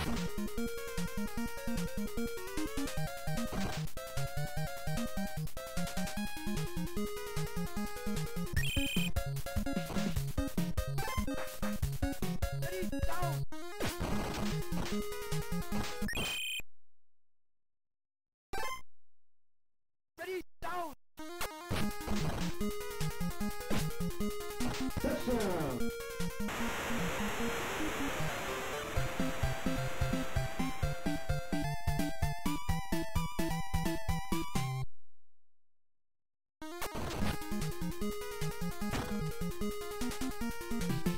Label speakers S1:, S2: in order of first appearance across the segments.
S1: you
S2: フフフフ。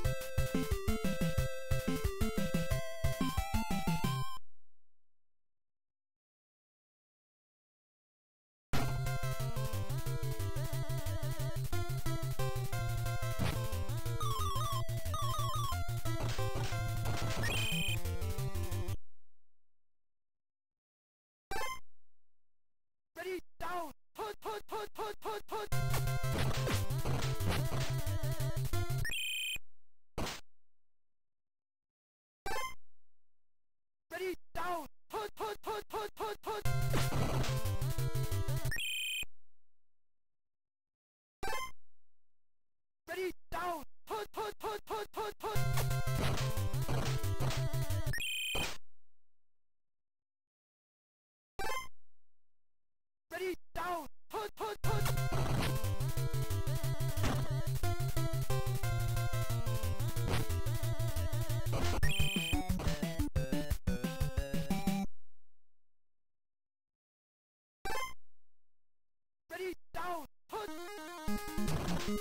S3: Please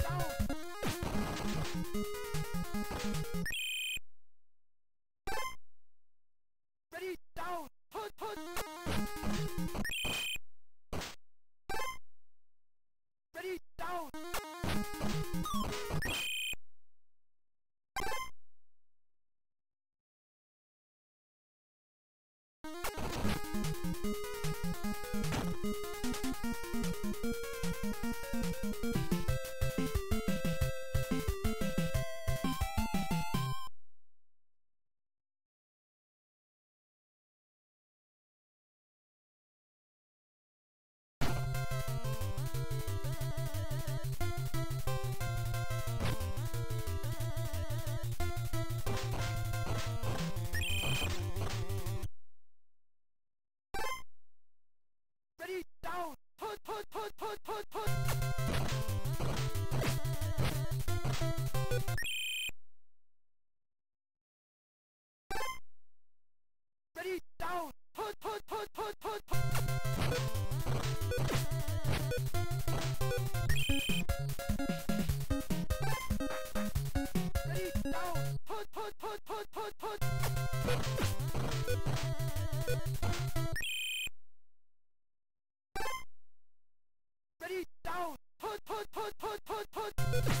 S3: don't! Thank you.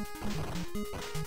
S3: Touchdown!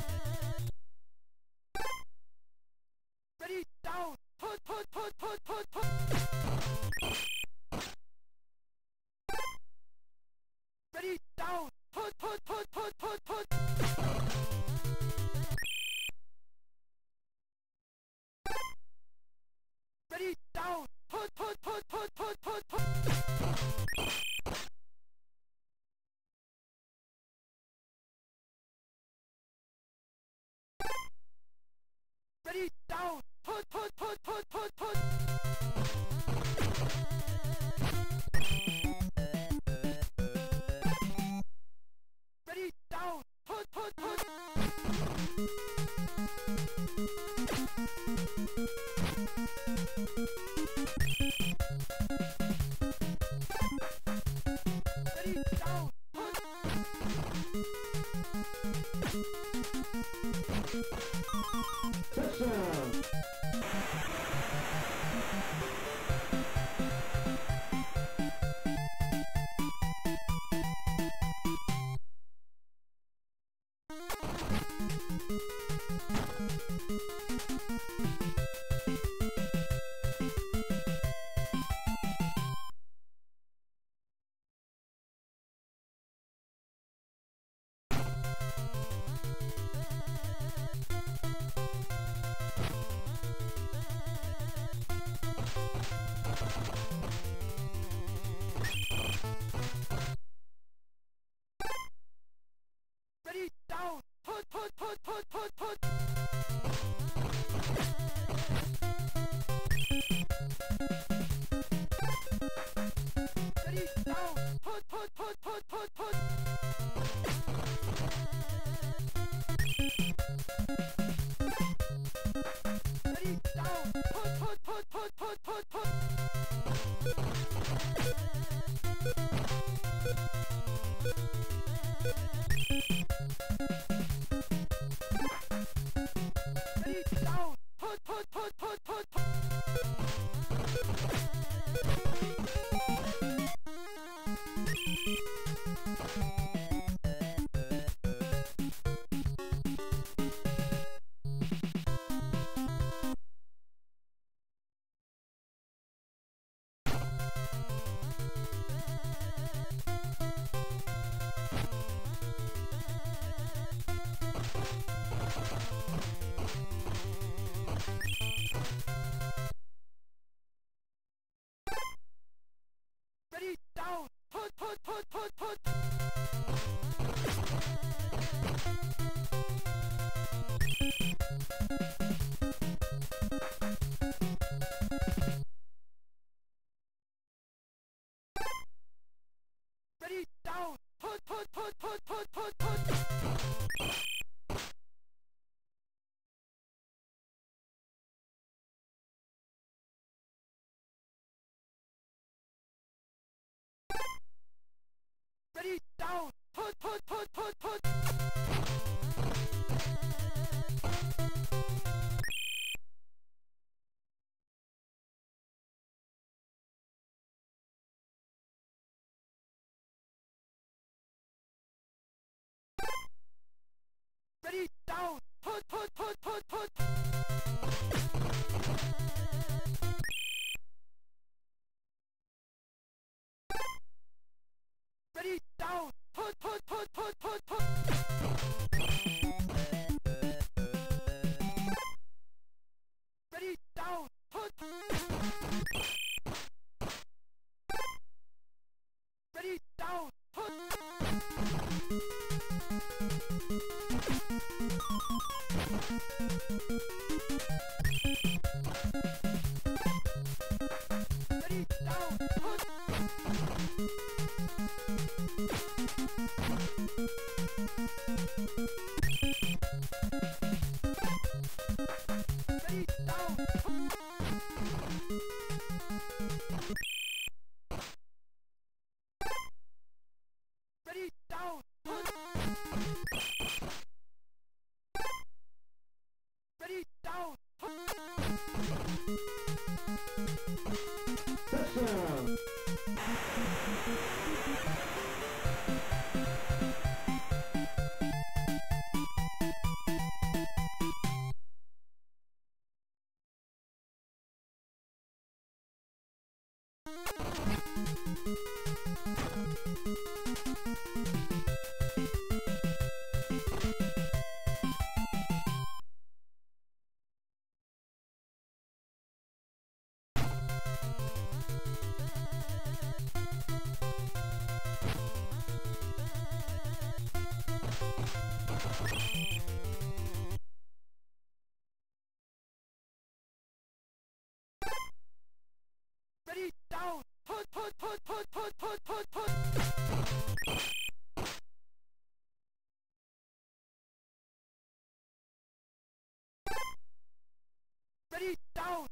S3: thank you down hood hood h o o Thank you. Somebody shout!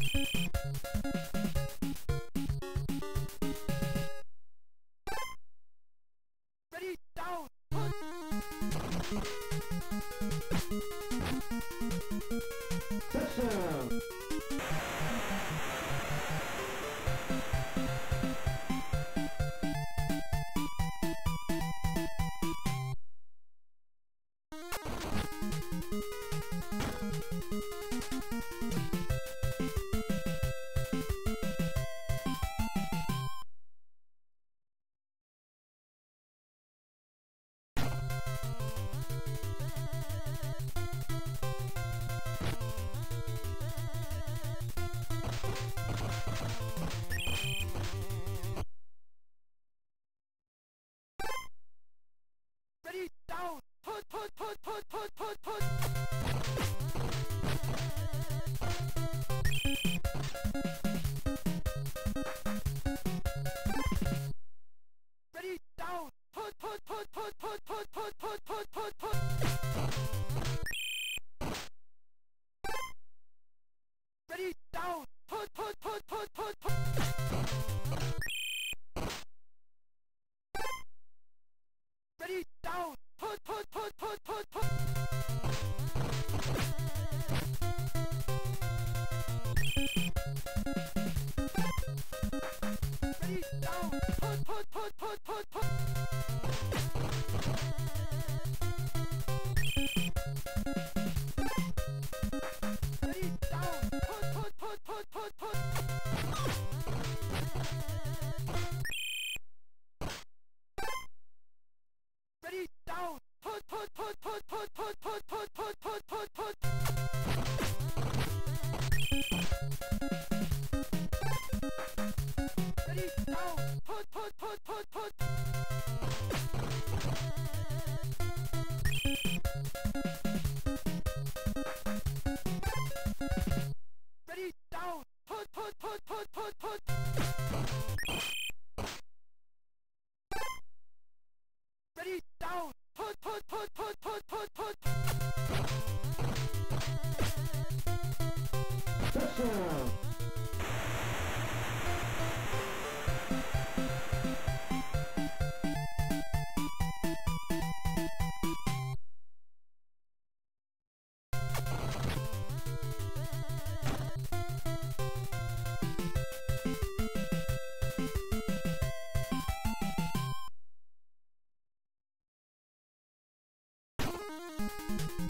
S2: Thank you.